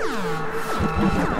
Oh, my God.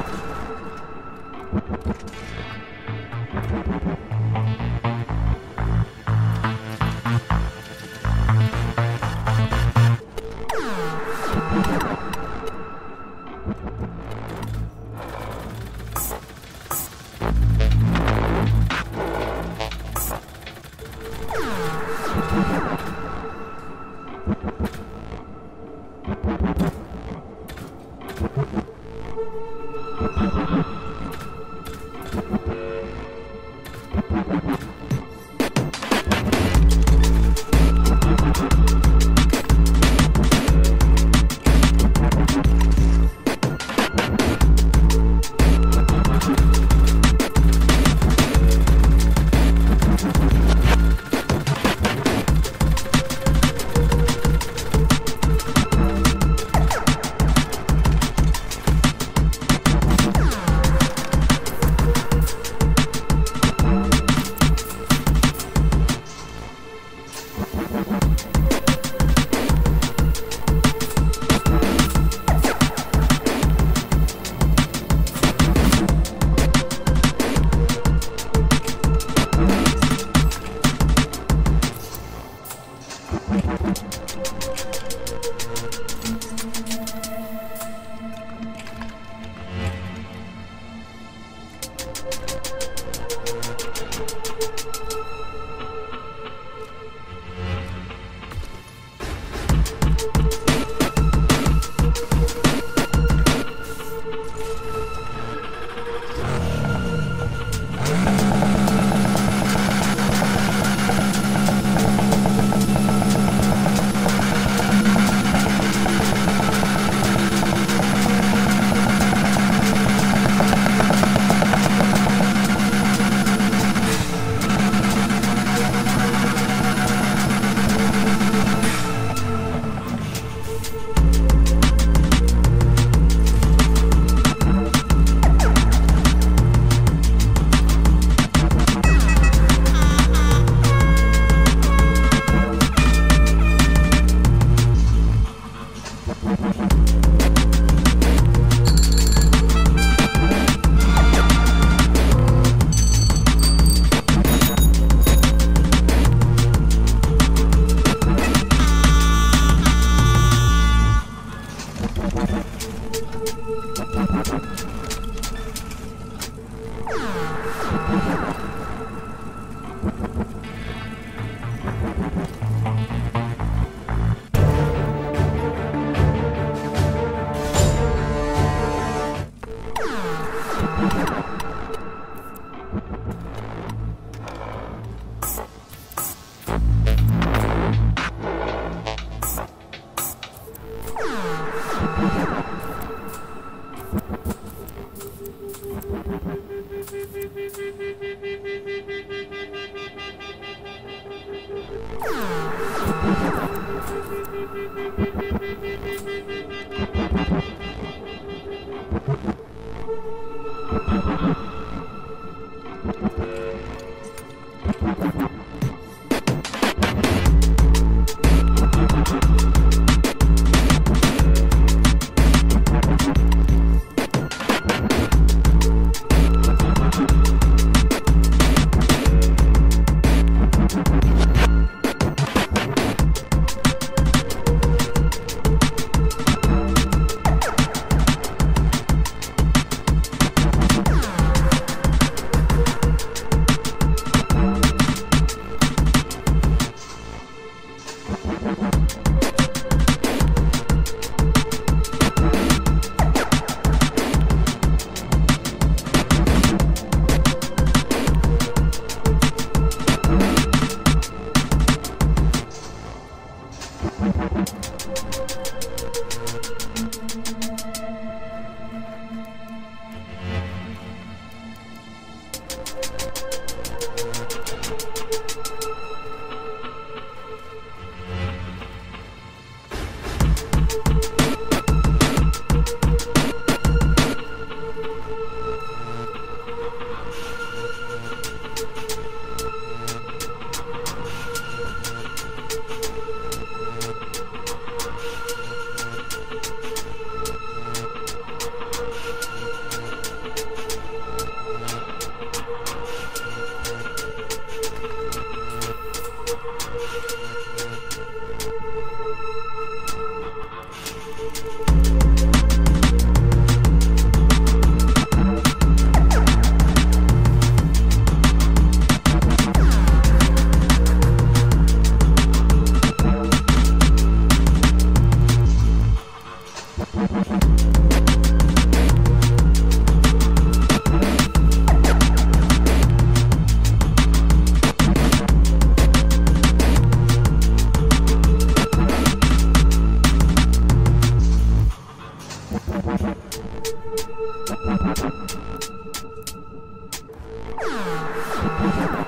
Yeah.